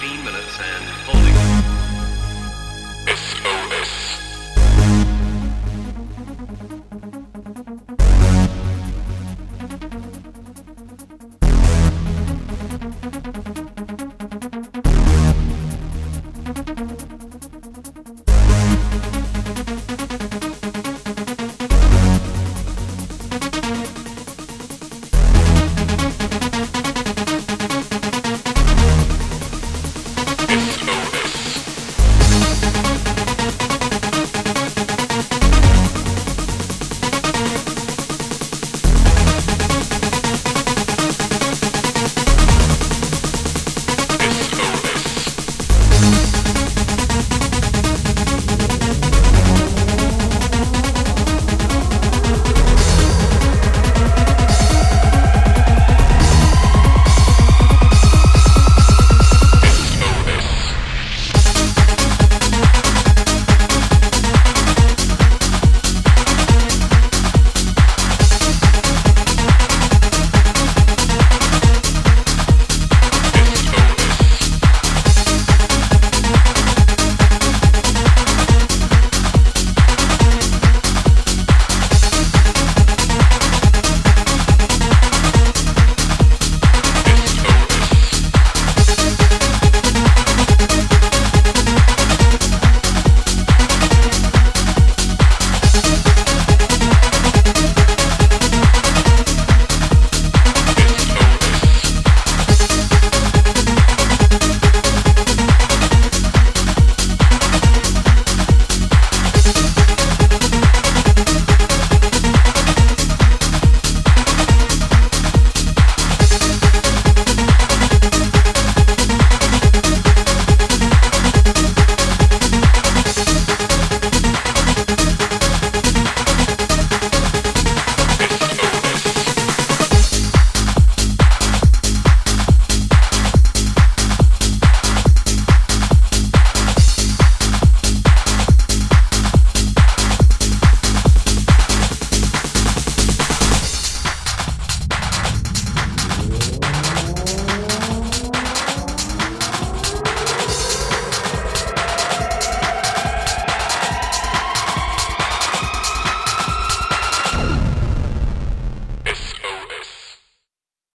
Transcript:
15 minutes and 40.